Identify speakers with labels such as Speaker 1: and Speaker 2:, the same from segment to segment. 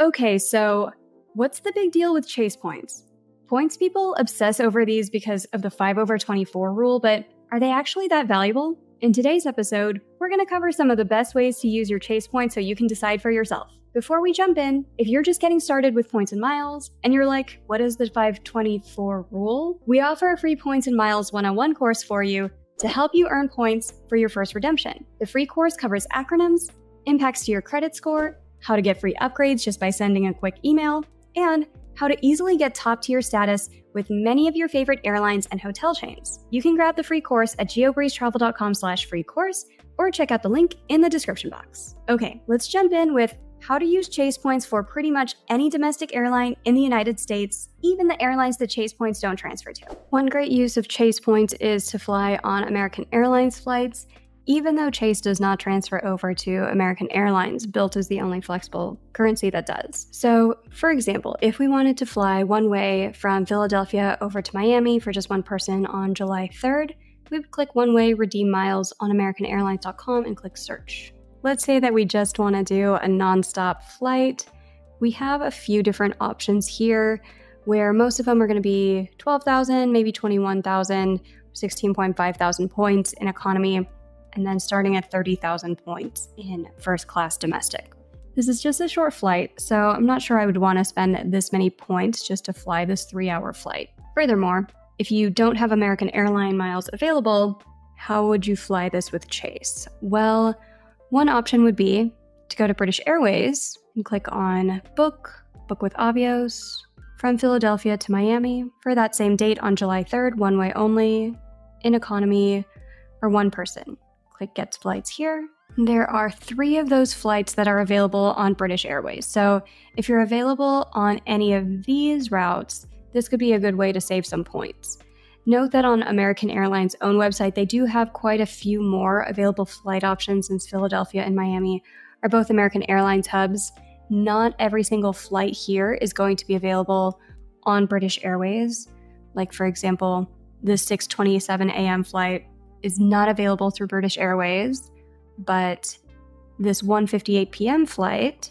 Speaker 1: Okay, so what's the big deal with chase points? Points people obsess over these because of the 5 over 24 rule, but are they actually that valuable? In today's episode, we're going to cover some of the best ways to use your chase points so you can decide for yourself. Before we jump in, if you're just getting started with points and miles, and you're like, what is the 524 rule? We offer a free points and miles one on one course for you to help you earn points for your first redemption. The free course covers acronyms, impacts to your credit score, how to get free upgrades just by sending a quick email, and how to easily get top tier status with many of your favorite airlines and hotel chains. You can grab the free course at geobreezetravel.com slash free course or check out the link in the description box. Okay, let's jump in with how to use Chase Points for pretty much any domestic airline in the United States, even the airlines that Chase Points don't transfer to. One great use of Chase Points is to fly on American Airlines flights, even though Chase does not transfer over to American Airlines, Bilt is the only flexible currency that does. So, for example, if we wanted to fly one way from Philadelphia over to Miami for just one person on July 3rd, we would click one way, redeem miles on AmericanAirlines.com, and click search. Let's say that we just want to do a nonstop flight. We have a few different options here where most of them are going to be 12,000, maybe 21,000, 16.5 thousand points in economy and then starting at 30,000 points in first class domestic. This is just a short flight, so I'm not sure I would want to spend this many points just to fly this three hour flight. Furthermore, if you don't have American airline miles available, how would you fly this with Chase? Well, one option would be to go to British Airways and click on Book, Book with Avios from Philadelphia to Miami for that same date on July 3rd, one way only, in economy, for one person click Get Flights here. There are three of those flights that are available on British Airways. So if you're available on any of these routes, this could be a good way to save some points. Note that on American Airlines' own website, they do have quite a few more available flight options since Philadelphia and Miami are both American Airlines hubs. Not every single flight here is going to be available on British Airways. Like, for example, the 6:27 a.m. flight is not available through British Airways, but this 1:58 p.m. flight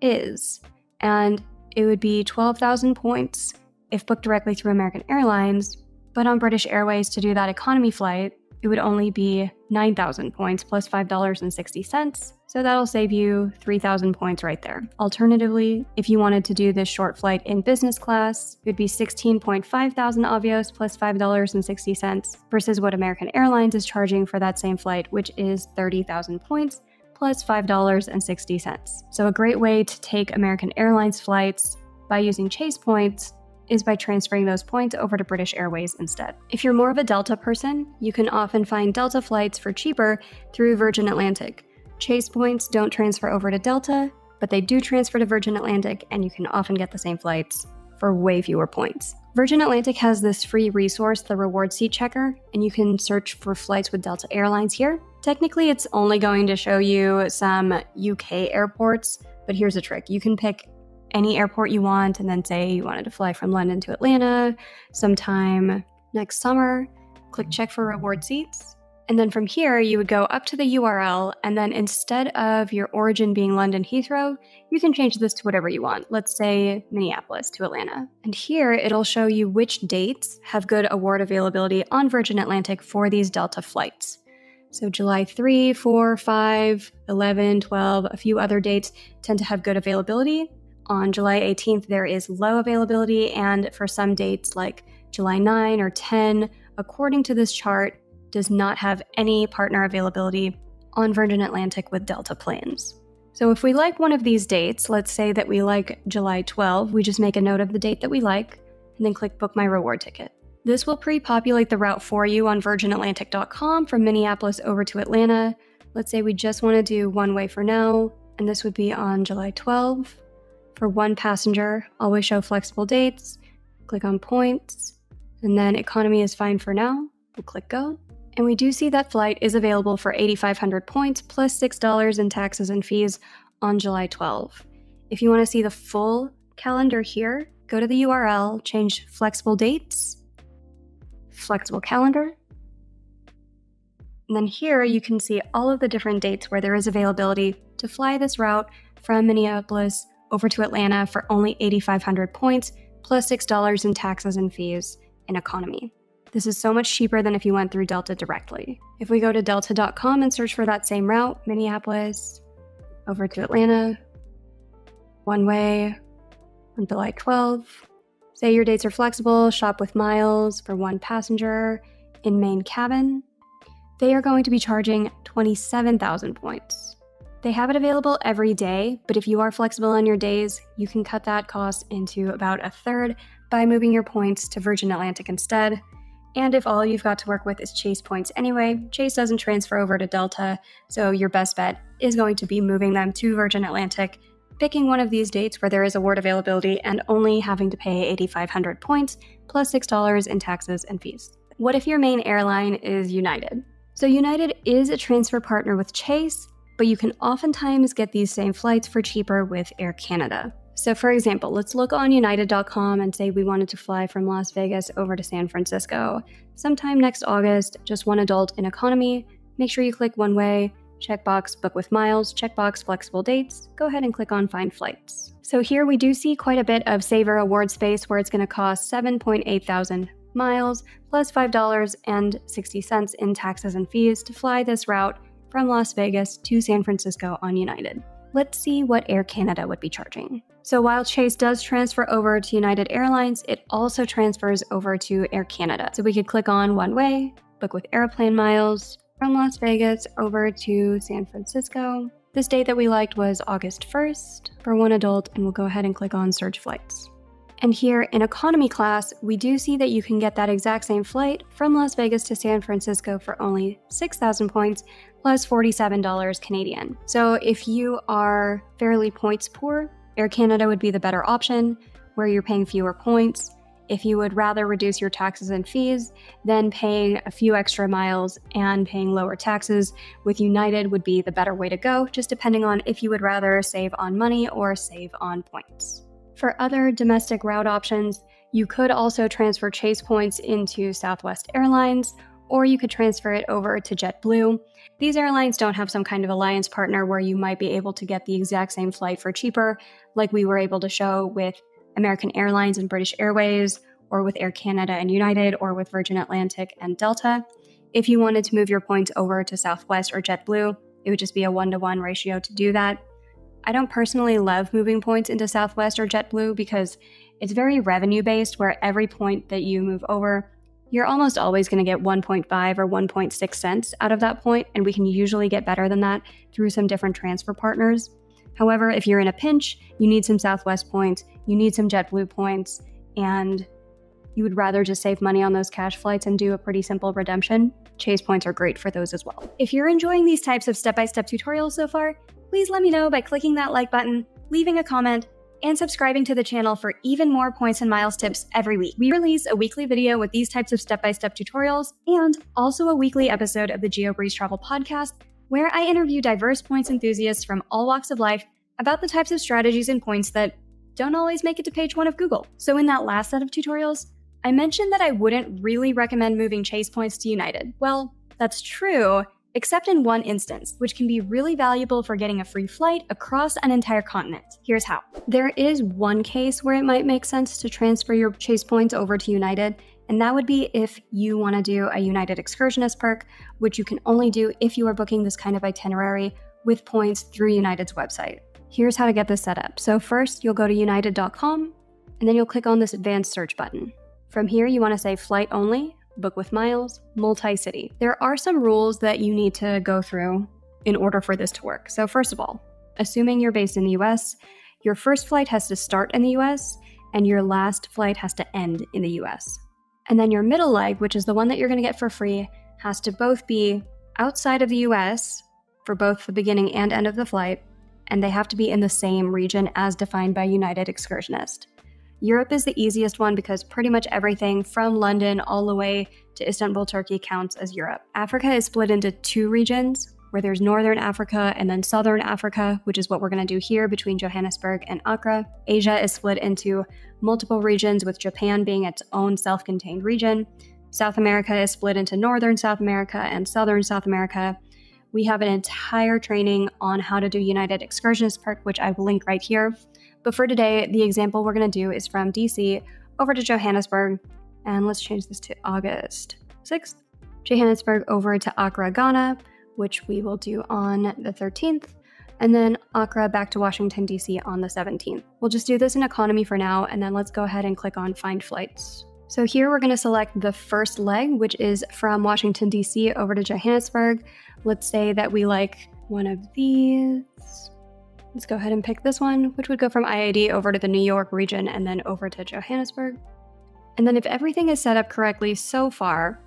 Speaker 1: is, and it would be 12,000 points if booked directly through American Airlines, but on British Airways to do that economy flight, it would only be 9,000 points plus $5.60. So that'll save you 3,000 points right there. Alternatively, if you wanted to do this short flight in business class, it would be 16.5 thousand avios plus $5.60 versus what American Airlines is charging for that same flight, which is 30,000 points plus $5.60. So a great way to take American Airlines flights by using Chase points is by transferring those points over to British Airways instead. If you're more of a Delta person, you can often find Delta flights for cheaper through Virgin Atlantic. Chase points don't transfer over to Delta, but they do transfer to Virgin Atlantic, and you can often get the same flights for way fewer points. Virgin Atlantic has this free resource, the Reward Seat Checker, and you can search for flights with Delta Airlines here. Technically, it's only going to show you some UK airports, but here's a trick you can pick any airport you want and then say you wanted to fly from London to Atlanta sometime next summer. Click check for reward seats. And then from here, you would go up to the URL, and then instead of your origin being London Heathrow, you can change this to whatever you want. Let's say Minneapolis to Atlanta. And here, it'll show you which dates have good award availability on Virgin Atlantic for these Delta flights. So July 3, 4, 5, 11, 12, a few other dates tend to have good availability. On July 18th, there is low availability, and for some dates like July 9 or 10, according to this chart, does not have any partner availability on Virgin Atlantic with Delta planes. So if we like one of these dates, let's say that we like July 12, we just make a note of the date that we like and then click book my reward ticket. This will pre populate the route for you on virginatlantic.com from Minneapolis over to Atlanta. Let's say we just want to do one way for now, and this would be on July 12. For one passenger, always show flexible dates, click on points, and then economy is fine for now. We'll click go. And we do see that flight is available for 8,500 points plus $6 in taxes and fees on July 12. If you want to see the full calendar here, go to the URL, change flexible dates, flexible calendar. And then here you can see all of the different dates where there is availability to fly this route from Minneapolis over to Atlanta for only 8,500 points, plus $6 in taxes and fees in economy. This is so much cheaper than if you went through Delta directly. If we go to delta.com and search for that same route, Minneapolis over to Atlanta, one way on July 12. Say your dates are flexible, shop with miles for one passenger in main cabin. They are going to be charging 27,000 points. They have it available every day, but if you are flexible on your days, you can cut that cost into about a third by moving your points to Virgin Atlantic instead. And if all you've got to work with is Chase points anyway, Chase doesn't transfer over to Delta, so your best bet is going to be moving them to Virgin Atlantic, picking one of these dates where there is award availability, and only having to pay 8,500 points plus $6 in taxes and fees. What if your main airline is United? So, United is a transfer partner with Chase, but you can oftentimes get these same flights for cheaper with Air Canada. So, for example, let's look on United.com and say we wanted to fly from Las Vegas over to San Francisco sometime next August, just one adult in economy. Make sure you click one way, checkbox book with miles, checkbox flexible dates. Go ahead and click on find flights. So, here we do see quite a bit of Saver award space where it's going to cost 7.8 thousand miles plus $5.60 in taxes and fees to fly this route from Las Vegas to San Francisco on United. Let's see what Air Canada would be charging. So while Chase does transfer over to United Airlines, it also transfers over to Air Canada. So we could click on one way, book with Aeroplan miles from Las Vegas over to San Francisco. This date that we liked was August 1st for one adult, and we'll go ahead and click on search flights. And here in economy class, we do see that you can get that exact same flight from Las Vegas to San Francisco for only 6,000 points plus $47 Canadian. So if you are fairly points poor, Air Canada would be the better option, where you're paying fewer points. If you would rather reduce your taxes and fees, then paying a few extra miles and paying lower taxes with United would be the better way to go, just depending on if you would rather save on money or save on points. For other domestic route options, you could also transfer Chase points into Southwest Airlines, or you could transfer it over to JetBlue. These airlines don't have some kind of alliance partner where you might be able to get the exact same flight for cheaper, like we were able to show with American Airlines and British Airways, or with Air Canada and United, or with Virgin Atlantic and Delta. If you wanted to move your points over to Southwest or JetBlue, it would just be a one to one ratio to do that. I don't personally love moving points into Southwest or JetBlue because it's very revenue based, where every point that you move over you're almost always going to get 1.5 or 1.6 cents out of that point, and we can usually get better than that through some different transfer partners. However, if you're in a pinch, you need some Southwest points, you need some JetBlue points, and you would rather just save money on those cash flights and do a pretty simple redemption, Chase points are great for those as well. If you're enjoying these types of step by step tutorials so far, please let me know by clicking that like button, leaving a comment, and subscribing to the channel for even more points and miles tips every week. We release a weekly video with these types of step by step tutorials and also a weekly episode of the GeoBreeze Travel Podcast, where I interview diverse points enthusiasts from all walks of life about the types of strategies and points that don't always make it to page one of Google. So, in that last set of tutorials, I mentioned that I wouldn't really recommend moving Chase points to United. Well, that's true except in one instance, which can be really valuable for getting a free flight across an entire continent. Here's how. There is one case where it might make sense to transfer your Chase points over to United, and that would be if you want to do a United Excursionist perk, which you can only do if you are booking this kind of itinerary with points through United's website. Here's how to get this set up. So, first, you'll go to united.com and then you'll click on this advanced search button. From here, you want to say flight only, book with miles, multi city. There are some rules that you need to go through in order for this to work. So, first of all, assuming you're based in the US, your first flight has to start in the US and your last flight has to end in the US. And then your middle leg, which is the one that you're going to get for free, has to both be outside of the US for both the beginning and end of the flight, and they have to be in the same region as defined by United Excursionist. Europe is the easiest one because pretty much everything from London all the way to Istanbul, Turkey counts as Europe. Africa is split into two regions where there's Northern Africa and then Southern Africa, which is what we're going to do here between Johannesburg and Accra. Asia is split into multiple regions, with Japan being its own self contained region. South America is split into Northern South America and Southern South America. We have an entire training on how to do United Excursionist perk, which I will link right here. But for today, the example we're going to do is from DC over to Johannesburg. And let's change this to August 6th. Johannesburg over to Accra, Ghana, which we will do on the 13th. And then Accra back to Washington, D.C. on the 17th. We'll just do this in economy for now, and then let's go ahead and click on Find Flights. So here we're going to select the first leg, which is from Washington, D.C. over to Johannesburg. Let's say that we like one of these. Let's go ahead and pick this one, which would go from IAD over to the New York region and then over to Johannesburg. And then if everything is set up correctly so far,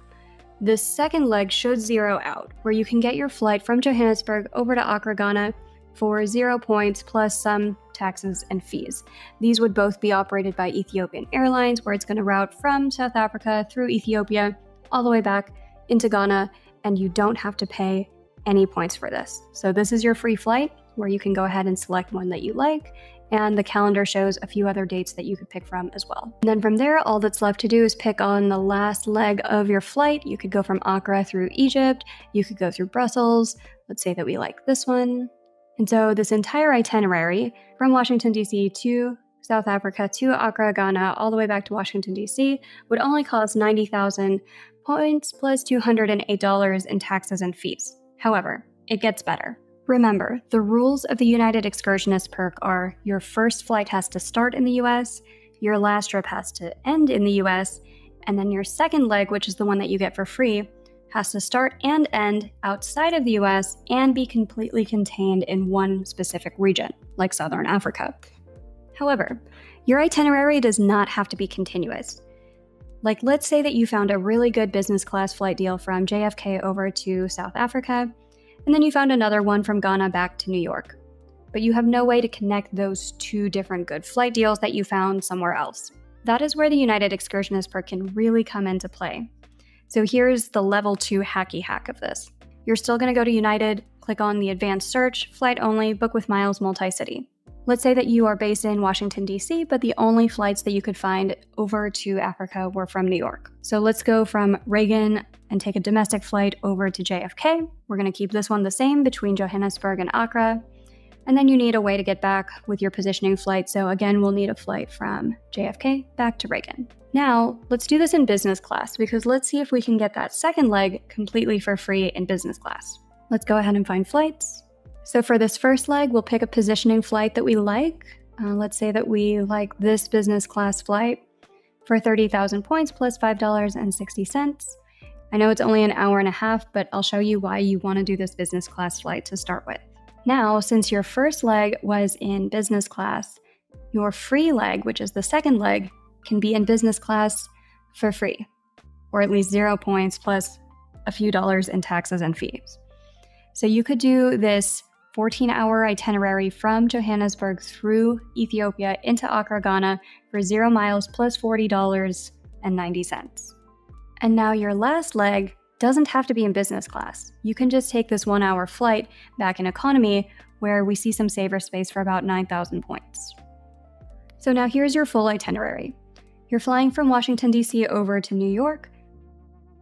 Speaker 1: the second leg should zero out, where you can get your flight from Johannesburg over to Accra, Ghana for zero points plus some taxes and fees. These would both be operated by Ethiopian Airlines, where it's going to route from South Africa through Ethiopia all the way back into Ghana, and you don't have to pay any points for this. So, this is your free flight where you can go ahead and select one that you like. And the calendar shows a few other dates that you could pick from as well. And then from there, all that's left to do is pick on the last leg of your flight. You could go from Accra through Egypt, you could go through Brussels. Let's say that we like this one. And so, this entire itinerary from Washington, D.C. to South Africa to Accra, Ghana, all the way back to Washington, D.C., would only cost 90,000 points plus $208 in taxes and fees. However, it gets better. Remember, the rules of the United Excursionist perk are your first flight has to start in the US, your last trip has to end in the US, and then your second leg, which is the one that you get for free, has to start and end outside of the US and be completely contained in one specific region, like Southern Africa. However, your itinerary does not have to be continuous. Like, let's say that you found a really good business class flight deal from JFK over to South Africa, and then you found another one from Ghana back to New York. But you have no way to connect those two different good flight deals that you found somewhere else. That is where the United Excursionist perk can really come into play. So here's the level 2 hacky hack of this. You're still going to go to United, click on the advanced search, flight only, book with miles multi city. Let's say that you are based in Washington, D.C., but the only flights that you could find over to Africa were from New York. So let's go from Reagan and take a domestic flight over to JFK. We're going to keep this one the same between Johannesburg and Accra. And then you need a way to get back with your positioning flight. So again, we'll need a flight from JFK back to Reagan. Now, let's do this in business class because let's see if we can get that second leg completely for free in business class. Let's go ahead and find flights. So for this first leg, we'll pick a positioning flight that we like. Uh, let's say that we like this business class flight for 30,000 points plus $5.60. I know it's only an hour and a half, but I'll show you why you want to do this business class flight to start with. Now, since your first leg was in business class, your free leg, which is the second leg, can be in business class for free, or at least zero points plus a few dollars in taxes and fees. So you could do this 14 hour itinerary from Johannesburg through Ethiopia into Accra, Ghana for zero miles plus $40.90. And now your last leg doesn't have to be in business class. You can just take this one hour flight back in economy where we see some saver space for about 9,000 points. So now here's your full itinerary. You're flying from Washington, D.C. over to New York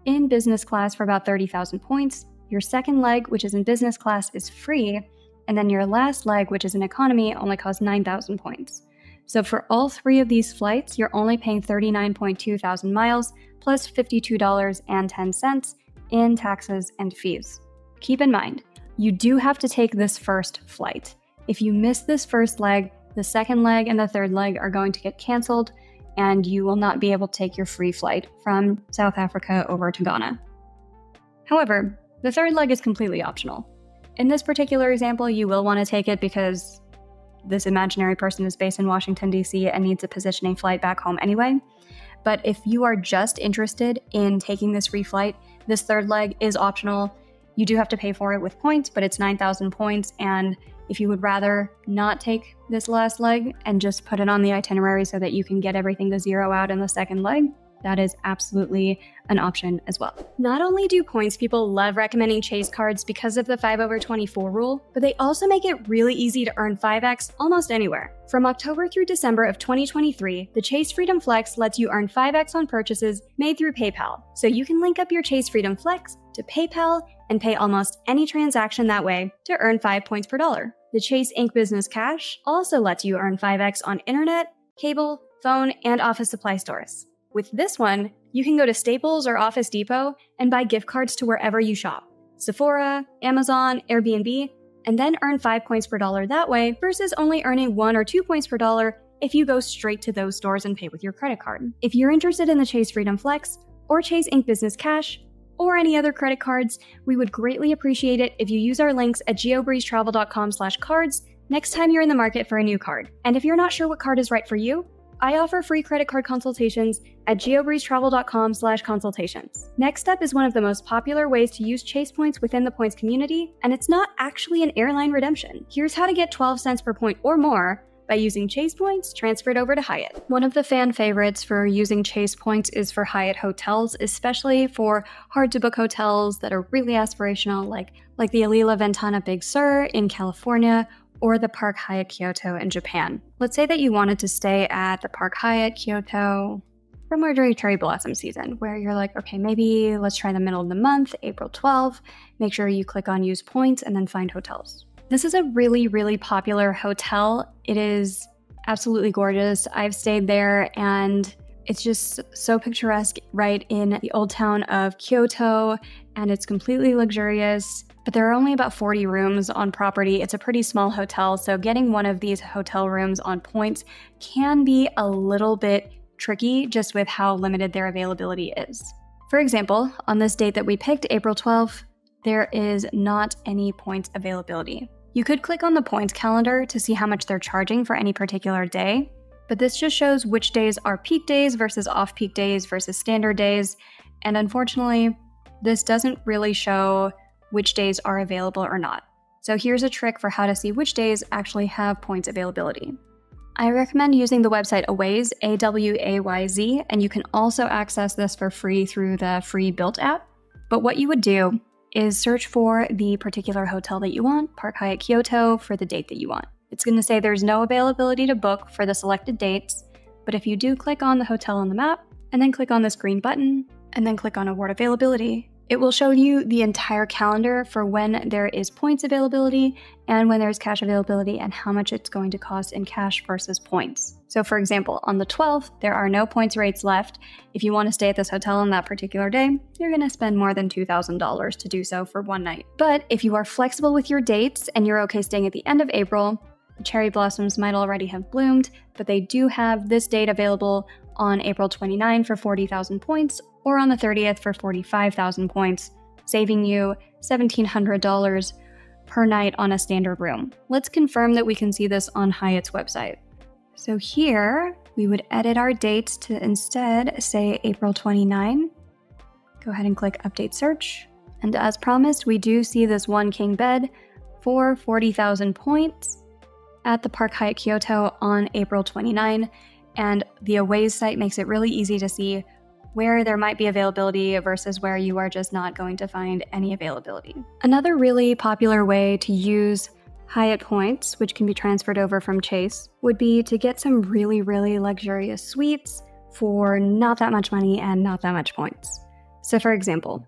Speaker 1: in business class for about 30,000 points. Your second leg, which is in business class, is free, and then your last leg, which is an economy, only costs 9,000 points. So for all three of these flights, you're only paying 39.2 thousand miles plus $52.10 in taxes and fees. Keep in mind, you do have to take this first flight. If you miss this first leg, the second leg and the third leg are going to get canceled, and you will not be able to take your free flight from South Africa over to Ghana. However, the third leg is completely optional. In this particular example, you will want to take it because this imaginary person is based in Washington, D.C., and needs a positioning flight back home anyway. But if you are just interested in taking this free flight, this third leg is optional. You do have to pay for it with points, but it's 9,000 points. And if you would rather not take this last leg and just put it on the itinerary so that you can get everything to zero out in the second leg, that is absolutely an option as well. Not only do points people love recommending Chase cards because of the 5 over 24 rule, but they also make it really easy to earn 5x almost anywhere. From October through December of 2023, the Chase Freedom Flex lets you earn 5x on purchases made through PayPal. So you can link up your Chase Freedom Flex to PayPal and pay almost any transaction that way to earn 5 points per dollar. The Chase Ink Business Cash also lets you earn 5x on internet, cable, phone, and office supply stores. With this one, you can go to Staples or Office Depot and buy gift cards to wherever you shop Sephora, Amazon, Airbnb, and then earn 5 points per dollar that way versus only earning 1 or 2 points per dollar if you go straight to those stores and pay with your credit card. If you're interested in the Chase Freedom Flex or Chase Ink Business Cash, or any other credit cards, we would greatly appreciate it if you use our links at geobreezetravel.com slash cards next time you're in the market for a new card. And if you're not sure what card is right for you, I offer free credit card consultations at geobreezetravel.com slash consultations. Next up is one of the most popular ways to use Chase points within the points community, and it's not actually an airline redemption. Here's how to get 12 cents per point or more by using Chase points transferred over to Hyatt. One of the fan favorites for using Chase points is for Hyatt hotels, especially for hard to book hotels that are really aspirational, like like the Alila Ventana Big Sur in California or the Park Hyatt Kyoto in Japan. Let's say that you wanted to stay at the Park Hyatt Kyoto for more during cherry blossom season, where you're like, okay, maybe let's try the middle of the month, April 12th. Make sure you click on use points and then find hotels. This is a really, really popular hotel. It is absolutely gorgeous. I've stayed there and it's just so picturesque right in the old town of Kyoto and it's completely luxurious. But there are only about 40 rooms on property. It's a pretty small hotel, so getting one of these hotel rooms on points can be a little bit tricky just with how limited their availability is. For example, on this date that we picked, April 12th, there is not any points availability. You could click on the points calendar to see how much they're charging for any particular day, but this just shows which days are peak days versus off peak days versus standard days. And unfortunately, this doesn't really show which days are available or not. So here's a trick for how to see which days actually have points availability. I recommend using the website Awayz, A W A Y Z, and you can also access this for free through the free Bilt app. But what you would do is search for the particular hotel that you want, Park Hyatt Kyoto, for the date that you want. It's going to say there's no availability to book for the selected dates, but if you do click on the hotel on the map, and then click on this green button, and then click on award availability, it will show you the entire calendar for when there is points availability and when there's cash availability and how much it's going to cost in cash versus points. So, for example, on the 12th, there are no points rates left. If you want to stay at this hotel on that particular day, you're going to spend more than $2,000 to do so for one night. But if you are flexible with your dates and you're okay staying at the end of April, the cherry blossoms might already have bloomed, but they do have this date available on April 29 for 40,000 points or on the 30th for 45,000 points, saving you $1,700 per night on a standard room. Let's confirm that we can see this on Hyatt's website. So here, we would edit our dates to instead say April 29. Go ahead and click Update Search. And as promised, we do see this one king bed for 40,000 points at the Park Hyatt Kyoto on April 29. And the Awayz site makes it really easy to see where there might be availability versus where you are just not going to find any availability. Another really popular way to use Hyatt points, which can be transferred over from Chase, would be to get some really, really luxurious suites for not that much money and not that much points. So, for example,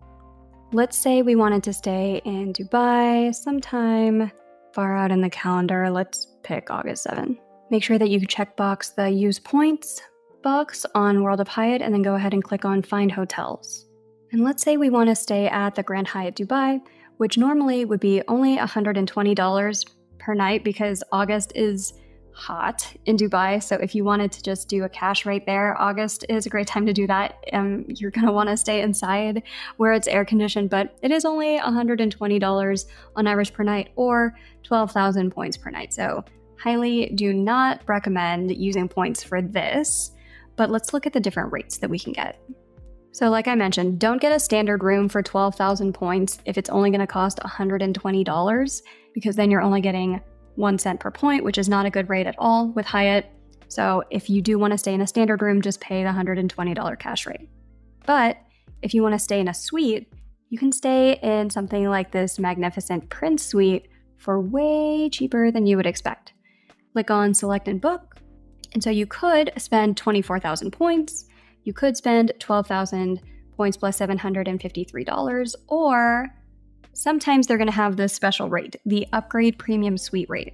Speaker 1: let's say we wanted to stay in Dubai sometime far out in the calendar. Let's pick August 7. Make sure that you check box the use points box on World of Hyatt and then go ahead and click on Find Hotels. And let's say we want to stay at the Grand Hyatt Dubai, which normally would be only $120 per night because August is hot in Dubai. So if you wanted to just do a cash rate there, August is a great time to do that. Um, you're going to want to stay inside where it's air conditioned, but it is only $120 on average per night or 12,000 points per night. So highly do not recommend using points for this but let's look at the different rates that we can get. So, like I mentioned, don't get a standard room for 12,000 points if it's only going to cost $120, because then you're only getting one cent per point, which is not a good rate at all with Hyatt. So, if you do want to stay in a standard room, just pay the $120 cash rate. But if you want to stay in a suite, you can stay in something like this magnificent Prince Suite for way cheaper than you would expect. Click on Select and Book, and so you could spend 24,000 points, you could spend 12,000 points plus $753, or sometimes they're going to have this special rate, the upgrade premium suite rate,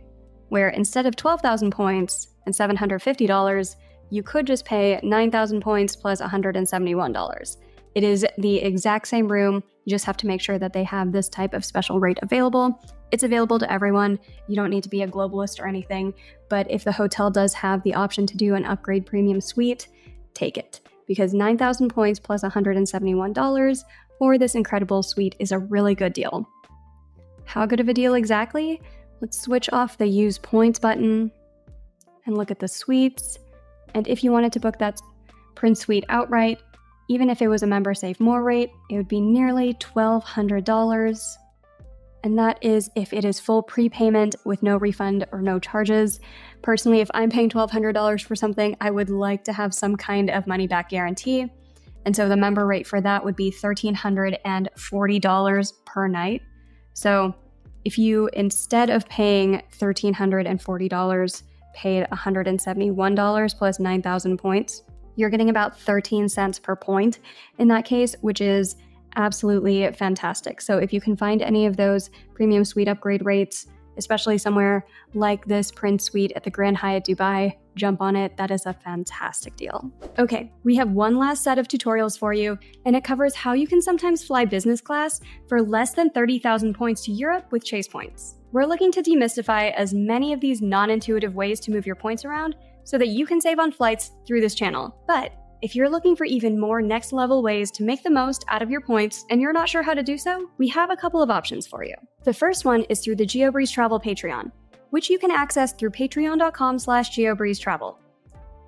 Speaker 1: where instead of 12,000 points and $750, you could just pay 9,000 points plus $171. It is the exact same room. You just have to make sure that they have this type of special rate available. It's available to everyone. You don't need to be a globalist or anything. But if the hotel does have the option to do an upgrade premium suite, take it because 9,000 points plus $171 for this incredible suite is a really good deal. How good of a deal exactly? Let's switch off the use points button and look at the suites. And if you wanted to book that Prince Suite outright, even if it was a member save more rate, it would be nearly $1,200. And that is if it is full prepayment with no refund or no charges. Personally, if I'm paying $1,200 for something, I would like to have some kind of money back guarantee. And so the member rate for that would be $1,340 per night. So if you, instead of paying $1,340, paid $171 plus 9,000 points, you're getting about 13 cents per point in that case, which is absolutely fantastic. So if you can find any of those premium suite upgrade rates, especially somewhere like this Prince Suite at the Grand Hyatt Dubai, jump on it. That is a fantastic deal. Okay, we have one last set of tutorials for you, and it covers how you can sometimes fly business class for less than 30,000 points to Europe with Chase Points. We're looking to demystify as many of these non intuitive ways to move your points around so that you can save on flights through this channel. But if you're looking for even more next level ways to make the most out of your points and you're not sure how to do so, we have a couple of options for you. The first one is through the GeoBreeze Travel Patreon, which you can access through patreon.com slash geobreezetravel.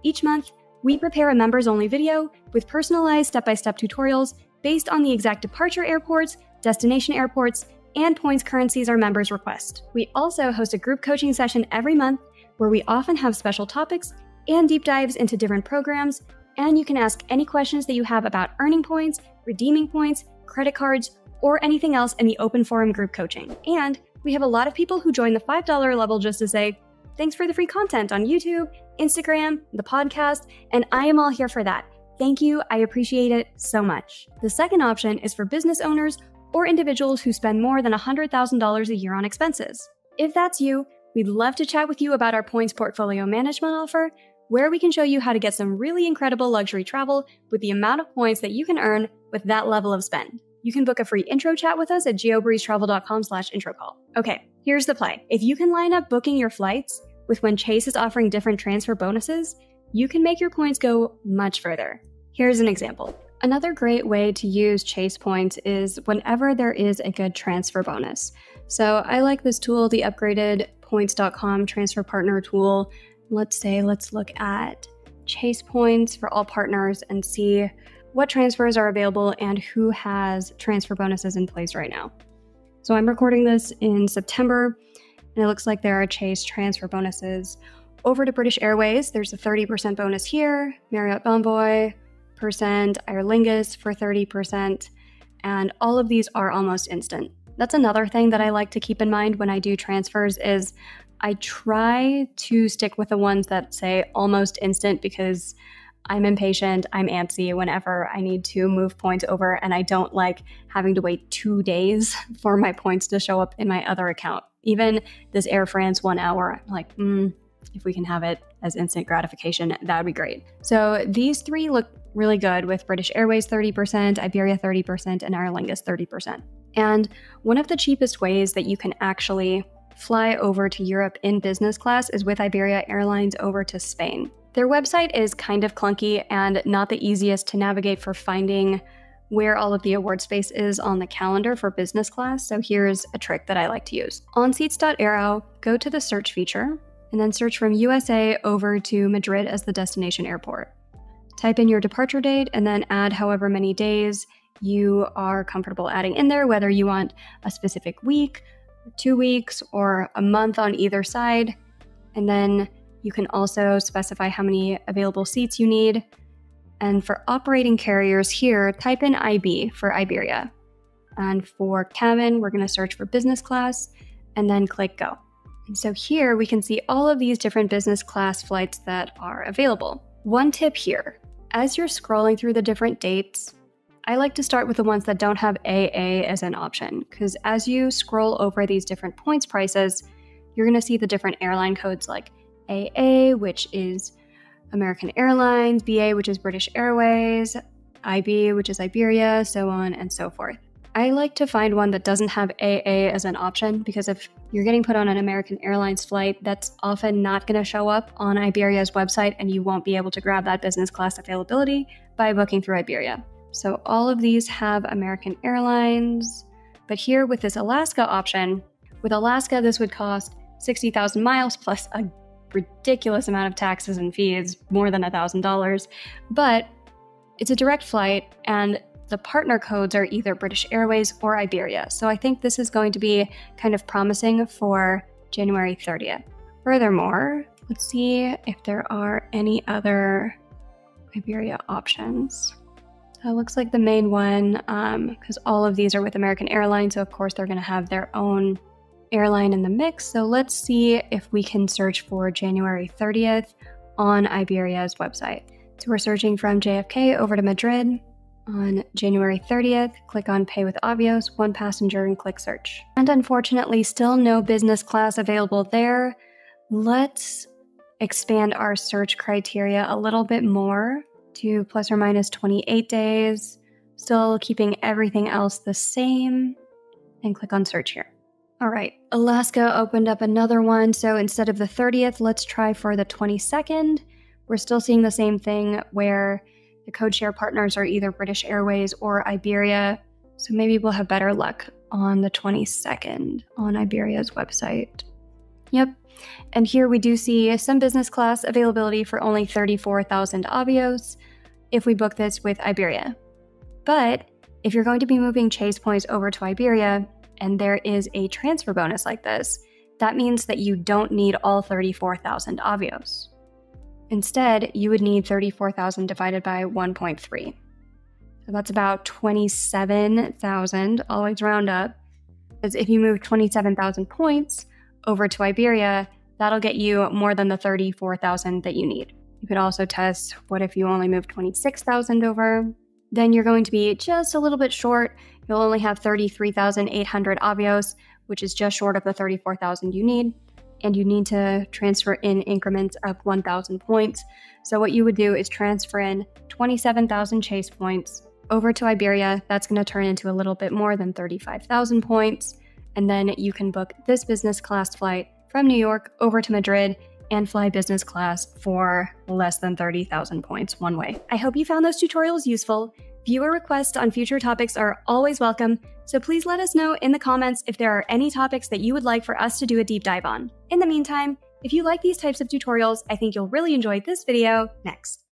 Speaker 1: Each month, we prepare a members only video with personalized step by step tutorials based on the exact departure airports, destination airports, and points currencies our members request. We also host a group coaching session every month where we often have special topics and deep dives into different programs, and you can ask any questions that you have about earning points, redeeming points, credit cards, or anything else in the open forum group coaching. And we have a lot of people who join the $5 level just to say, thanks for the free content on YouTube, Instagram, the podcast, and I am all here for that. Thank you, I appreciate it so much. The second option is for business owners or individuals who spend more than $100,000 a year on expenses. If that's you, We'd love to chat with you about our points portfolio management offer, where we can show you how to get some really incredible luxury travel with the amount of points that you can earn with that level of spend. You can book a free intro chat with us at geobreezetravel.com slash intro call. Okay, here's the play. If you can line up booking your flights with when Chase is offering different transfer bonuses, you can make your points go much further. Here's an example. Another great way to use Chase points is whenever there is a good transfer bonus. So I like this tool, the upgraded points.com transfer partner tool. Let's say, let's look at Chase points for all partners and see what transfers are available and who has transfer bonuses in place right now. So I'm recording this in September, and it looks like there are Chase transfer bonuses. Over to British Airways, there's a 30% bonus here, Marriott Bonvoy, percent, Aer Lingus for 30%, and all of these are almost instant. That's another thing that I like to keep in mind when I do transfers is I try to stick with the ones that say almost instant because I'm impatient, I'm antsy whenever I need to move points over, and I don't like having to wait two days for my points to show up in my other account. Even this Air France one hour, I'm like, mm, if we can have it as instant gratification, that would be great. So these three look really good with British Airways 30%, Iberia 30%, and Aer Lingus 30%. And one of the cheapest ways that you can actually fly over to Europe in business class is with Iberia Airlines over to Spain. Their website is kind of clunky and not the easiest to navigate for finding where all of the award space is on the calendar for business class, so here's a trick that I like to use. On seats.aero, go to the search feature, and then search from USA over to Madrid as the destination airport. Type in your departure date and then add however many days you are comfortable adding in there, whether you want a specific week, two weeks, or a month on either side. And then you can also specify how many available seats you need. And for operating carriers here, type in IB for Iberia. And for cabin, we're going to search for business class and then click go. And so here we can see all of these different business class flights that are available. One tip here as you're scrolling through the different dates, I like to start with the ones that don't have AA as an option, because as you scroll over these different points prices, you're going to see the different airline codes like AA, which is American Airlines, BA, which is British Airways, IB, which is Iberia, so on and so forth. I like to find one that doesn't have AA as an option because if you're getting put on an American Airlines flight, that's often not going to show up on Iberia's website and you won't be able to grab that business class availability by booking through Iberia. So all of these have American Airlines, but here with this Alaska option, with Alaska, this would cost 60,000 miles plus a ridiculous amount of taxes and fees, more than $1,000. But it's a direct flight, and the partner codes are either British Airways or Iberia. So I think this is going to be kind of promising for January 30th. Furthermore, let's see if there are any other Iberia options. It looks like the main one, because um, all of these are with American Airlines, so of course they're going to have their own airline in the mix. So let's see if we can search for January 30th on Iberia's website. So we're searching from JFK over to Madrid. On January 30th, click on Pay with Avios, one passenger, and click search. And unfortunately, still no business class available there. Let's expand our search criteria a little bit more to plus or minus 28 days, still keeping everything else the same, and click on search here. All right, Alaska opened up another one. So instead of the 30th, let's try for the 22nd. We're still seeing the same thing where the code share partners are either British Airways or Iberia. So maybe we'll have better luck on the 22nd on Iberia's website. Yep. And here we do see some business class availability for only 34,000 Avios if we book this with Iberia. But if you're going to be moving Chase points over to Iberia and there is a transfer bonus like this, that means that you don't need all 34,000 Avios. Instead, you would need 34,000 divided by 1.3. So that's about 27,000, always round up. Because if you move 27,000 points over to Iberia, that'll get you more than the 34,000 that you need. You could also test what if you only move 26,000 over? Then you're going to be just a little bit short. You'll only have 33,800 Avios, which is just short of the 34,000 you need and you need to transfer in increments of 1,000 points. So, what you would do is transfer in 27,000 chase points over to Iberia. That's going to turn into a little bit more than 35,000 points. And then you can book this business class flight from New York over to Madrid and fly business class for less than 30,000 points one way. I hope you found those tutorials useful. Viewer requests on future topics are always welcome, so please let us know in the comments if there are any topics that you would like for us to do a deep dive on. In the meantime, if you like these types of tutorials, I think you'll really enjoy this video next.